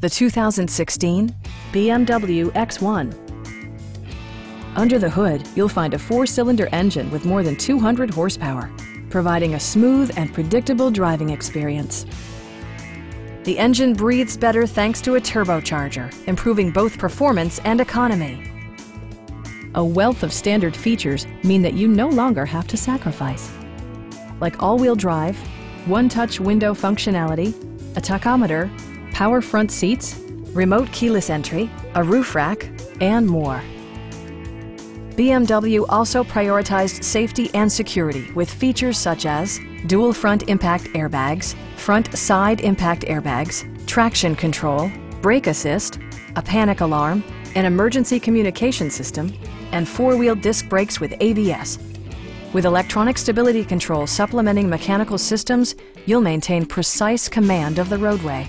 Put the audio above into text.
the 2016 BMW X1. Under the hood, you'll find a four-cylinder engine with more than 200 horsepower, providing a smooth and predictable driving experience. The engine breathes better thanks to a turbocharger, improving both performance and economy. A wealth of standard features mean that you no longer have to sacrifice. Like all-wheel drive, one-touch window functionality, a tachometer, power front seats, remote keyless entry, a roof rack, and more. BMW also prioritized safety and security with features such as dual front impact airbags, front side impact airbags, traction control, brake assist, a panic alarm, an emergency communication system, and four-wheel disc brakes with ABS. With electronic stability control supplementing mechanical systems, you'll maintain precise command of the roadway.